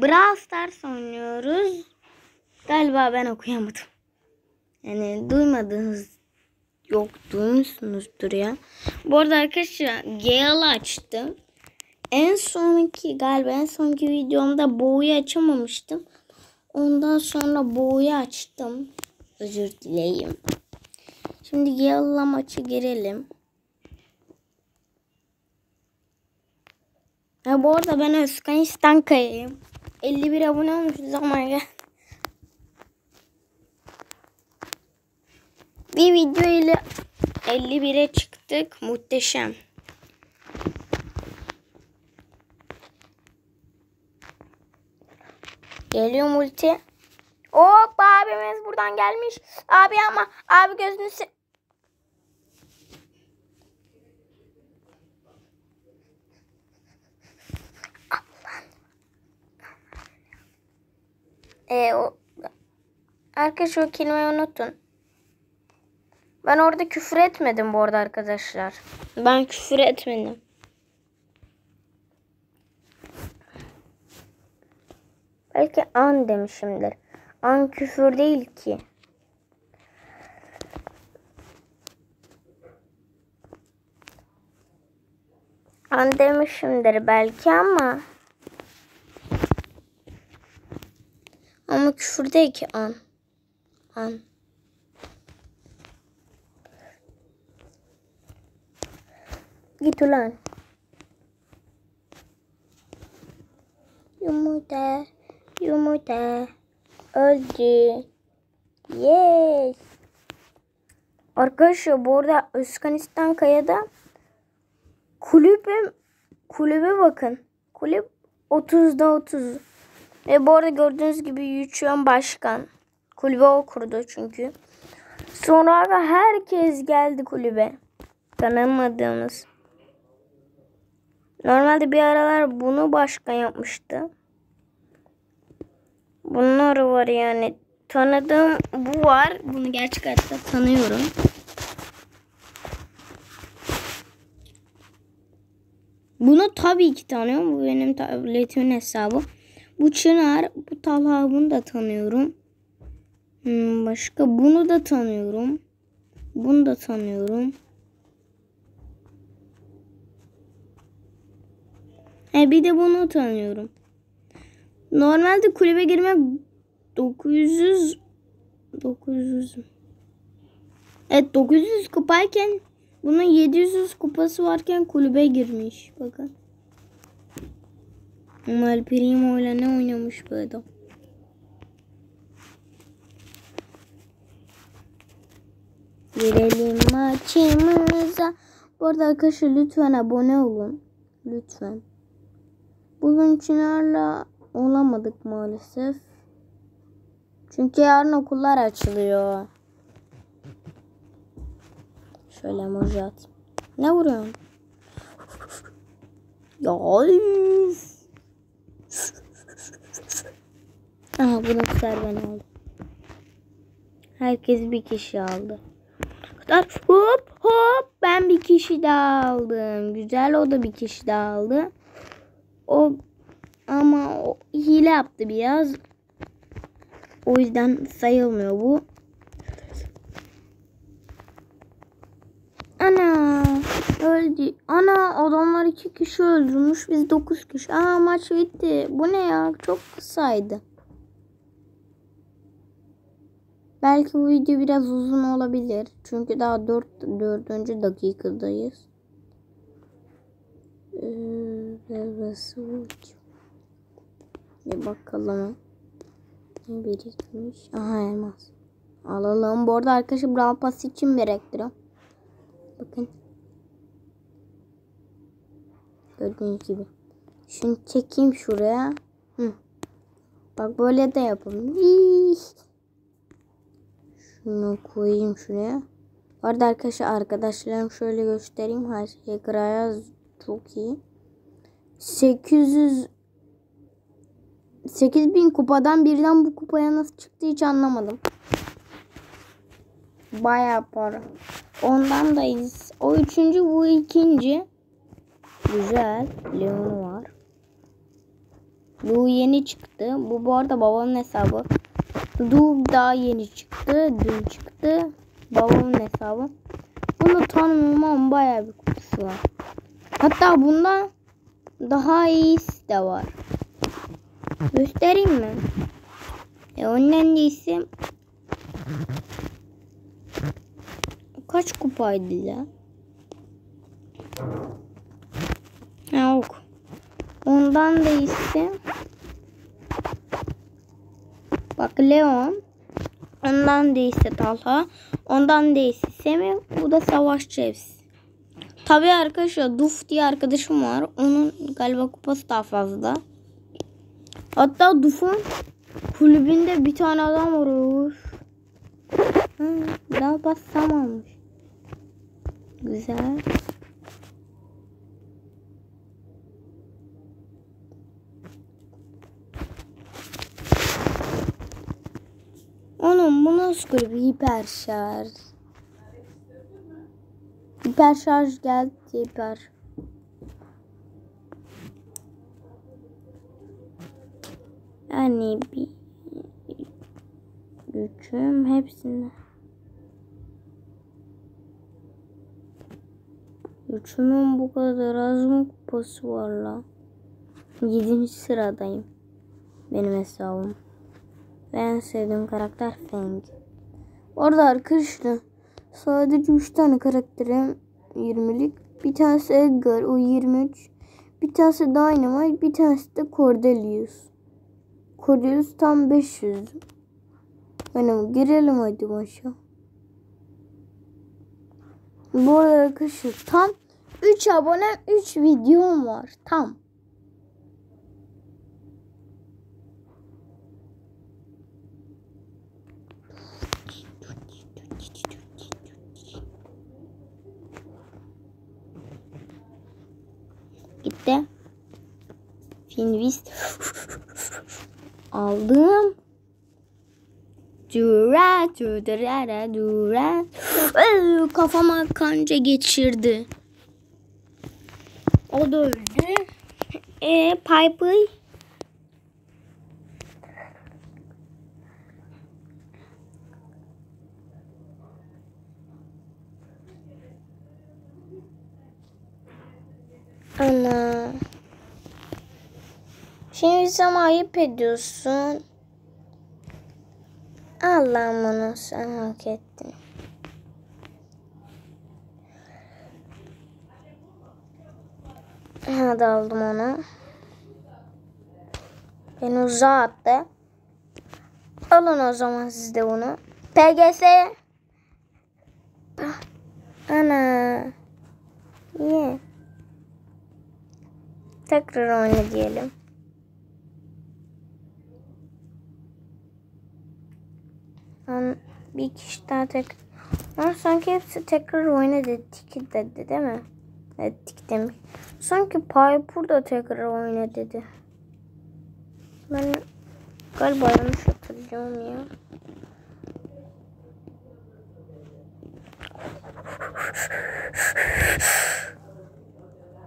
Brawl Stars oynuyoruz. Galiba ben okuyamadım. Yani duymadınız yok duymuşsunuzdur ya. Bu arada arkadaşlar Gale'ı açtım. En sonki galiba en sonki videomda boğuyu açamamıştım. Ondan sonra boğuyu açtım. Özür dileyim. Şimdi Gale'la maçı girelim. Ha, bu arada ben Özkan İstankaya'yım. 51 abone olmuşuz ama ya. Bir video ile 51'e çıktık. Muhteşem. Geliyor multi. Hop abimiz buradan gelmiş. Abi ama abi gözünü se- Ee, o... Arkadaşlar o kelimeyi unutun. Ben orada küfür etmedim bu arada arkadaşlar. Ben küfür etmedim. Belki an demişimdir. An küfür değil ki. An demişimdir belki ama ama küfür değil ki an. An. Git ulan. Yumurta, yumurta öldü. Yes. Arkadaşlar bu arada Özkanistan Kaya'da kulübe kulübe bakın. Kulüp 30'da 30. Ve bu arada gördüğünüz gibi Yüçüyen Başkan. Kulübe o kurdu çünkü. Sonra aga herkes geldi kulübe. Tanımadığımız. Normalde bir aralar bunu başkan yapmıştı. Bunlar var yani. Tanıdığım bu var. Bunu gerçek hayatta tanıyorum. Bunu tabii ki tanıyorum. Bu benim tabletimin hesabı. Bu Çınar, bu Talha bunu da tanıyorum. Hmm, başka bunu da tanıyorum. Bunu da tanıyorum. He bir de bunu tanıyorum. Normalde kulübe girmek 900 900 Evet 900 kupayken bunun 700 kupası varken kulübe girmiş. Bakın. Mal Primo ile ne oynamış bu adam? Girelim maçımıza. Bu arada arkadaşlar lütfen abone olun. Lütfen. Bugün Çınar'la olamadık maalesef. Çünkü yarın okullar açılıyor. Şöyle emoji at. Ne vuruyorsun? Ya Aha bunu kadar ben aldım. Herkes bir kişi aldı. Kadar hop hop ben bir kişi daha aldım. Güzel o da bir kişi daha aldı. O ama o hile yaptı biraz. O yüzden sayılmıyor bu. Ana öldü. Ana adamlar iki kişi öldürmüş. Biz dokuz kişi. Aa maç bitti. Bu ne ya? Çok kısaydı. Belki bu video biraz uzun olabilir. Çünkü daha dört, dördüncü dakikadayız. Ee, bir bakalım. Ne birikmiş? Aha elmas. Alalım. Bu arada arkadaşlar Brawl Pass için biriktiriyorum. Bakın. Gördüğünüz gibi. Şunu çekeyim şuraya. Hı. Bak böyle de yapalım. Şunu koyayım şuraya. Bu arada arkadaşlar arkadaşlarım şöyle göstereyim. Her şey kıraya çok iyi. 800 8000 kupadan birden bu kupaya nasıl çıktı hiç anlamadım. Bayağı para. Ondan dayız. O üçüncü bu ikinci. Güzel. Leon var. Bu yeni çıktı. Bu bu arada babamın hesabı. Du daha yeni çıktı. Dün çıktı. Babamın hesabı. Bunu tanımıyorum ama bayağı bir kutusu var. Hatta bundan daha iyisi de var. Göstereyim mi? E onun iyisi kaç kupaydı ya? Yok. Ondan da iyisi Bak Leon. Ondan değilse Talha. Ondan değilse Semih. Bu da savaşçı hepsi. Tabi arkadaşlar Duf diye arkadaşım var. Onun galiba kupası daha fazla. Hatta Duf'un kulübünde bir tane adam var. Daha bassam almış. Güzel. Onun bu nasıl kulübü hiper şarj. Hiper şarj geldi hiper. Yani bir gücüm hepsinde. Üçümün bu kadar az mı kupası var la? 7. sıradayım. Benim hesabım. Ve en sevdiğim karakter Fang. Orada arkadaşlar sadece 3 tane karakterim 20'lik. Bir tanesi Edgar o 23. Bir tanesi Dynamite bir tanesi de Cordelius. Cordelius tam 500. Yani girelim hadi maça. Bu arada arkadaşlar tam 3 abone 3 videom var. Tam. Gitti. Finvist. Aldım. Dura dura dura. Kafama kanca geçirdi. O da öldü. E Piper Ana. Şimdi sen ayıp ediyorsun. Allah'ım onu sen hak ettin. Hadi aldım onu. Beni uzağa attı. Alın o zaman siz de bunu. PGS. Ah, Ana. Niye? Tekrar oyna diyelim. An bir kişi daha tek. Ama sanki hepsi tekrar oyna dedi. Tiki dedi değil mi? Tik demiş. Sanki Piper da tekrar oyna dedi. Ben galiba yanlış hatırlıyorum ya.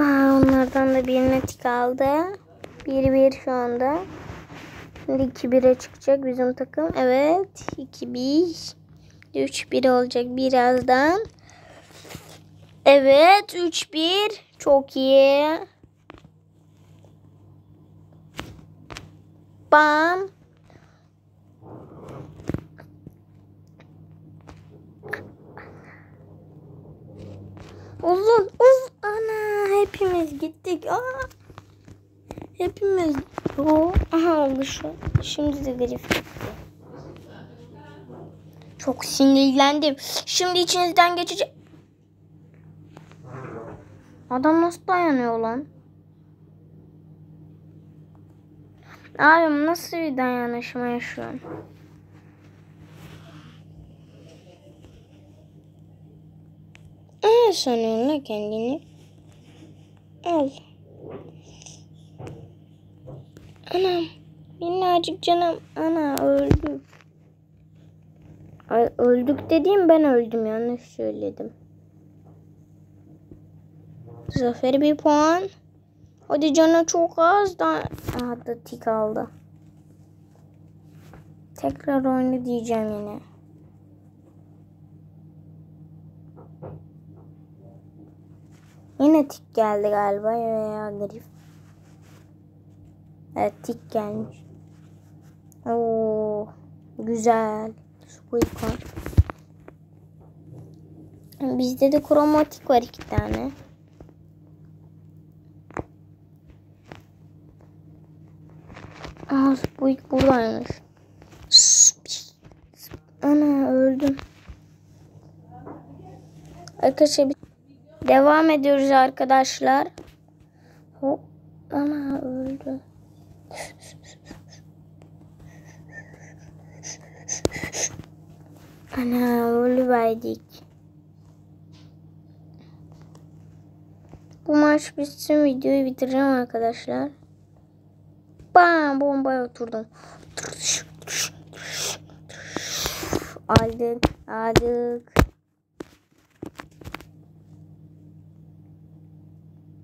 Aa, onlardan da birine tik aldı. 1-1 şu anda. Şimdi 2-1'e çıkacak bizim takım. Evet. 2-1. 3-1 olacak birazdan. Evet. 3-1. Çok iyi. Bam. Uzun uz ana gittik. Aa. Hepimiz o aha oldu şu. Şimdi de grif. Çok sinirlendim. Şimdi içinizden geçecek. Adam nasıl dayanıyor lan? Abim nasıl bir dayanışma yaşıyorsun? Ne sanıyorsun kendini? Al. Anam. Minnacık canım. Ana öldük. Ay, öldük dediğim ben öldüm. Yanlış söyledim. Zafer bir puan. Hadi canı çok az da. Aha da tik aldı. Tekrar oyna diyeceğim yine. Yine tik geldi galiba veya grif. Evet tik gelmiş. Oo güzel. Var. Bizde de kromatik var iki tane. Aa Squeak buradaymış. Ana öldüm. Arkadaşlar bir devam ediyoruz arkadaşlar. Hop. Ana öldü. Ana ölüverdik. Bu maç bitsin videoyu bitireceğim arkadaşlar. Bam bombaya oturdum. Aldık aldık.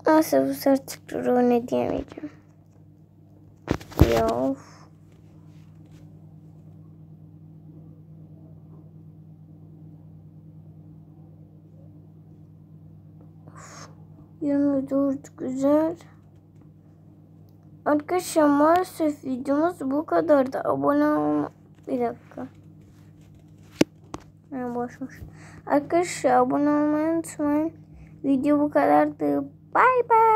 Nasıl bu tekrar oyna diyemeyeceğim. Ya. Yirmi dört güzel. Arkadaşlar maalesef videomuz bu kadardı. Abone olma... Bir dakika. Ha, boşmuş. Arkadaşlar abone olmayı unutmayın. Video bu kadardı. 拜拜。